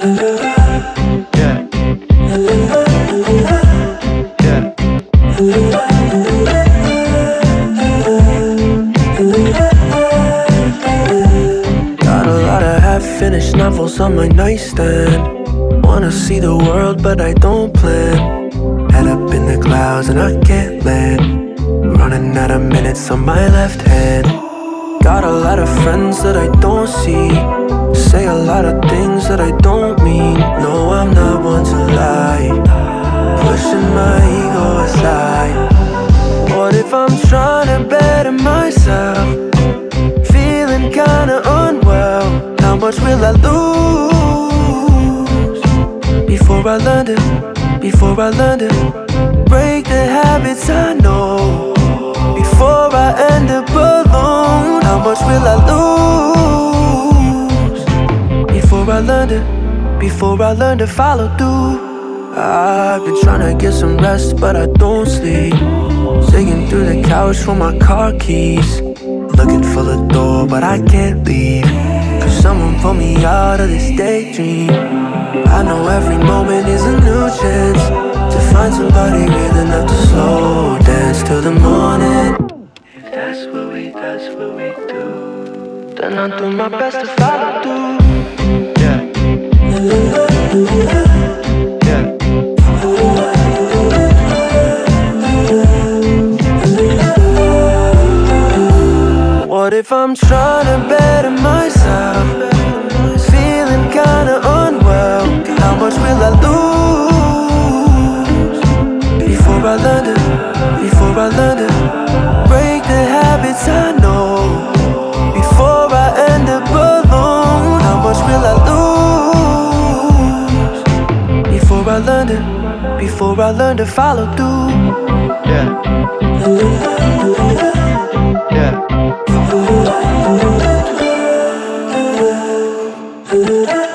Yeah. Yeah. Got a lot of half-finished novels on my nightstand Wanna see the world but I don't plan Head up in the clouds and I can't land Running out of minutes on my left hand Got a lot of friends that I don't see Say a lot of things that I don't mean. No, I'm not one to lie. Pushing my ego aside. What if I'm trying to better myself? Feeling kinda unwell. How much will I lose? Before I learn it, before I learn it. Break the habits I know. Before I end up alone How much will I lose I learn to, before I learned to follow through. I've been trying to get some rest but I don't sleep. Digging through the couch for my car keys. Looking for the door but I can't leave. Cause someone pulled me out of this daydream. I know every moment is a new chance To find somebody real enough to slow dance till the morning. If that's what we, that's what we do. Then I'll do my best to follow through What if I'm trying to better myself? Before I learn to follow through. Yeah. Yeah.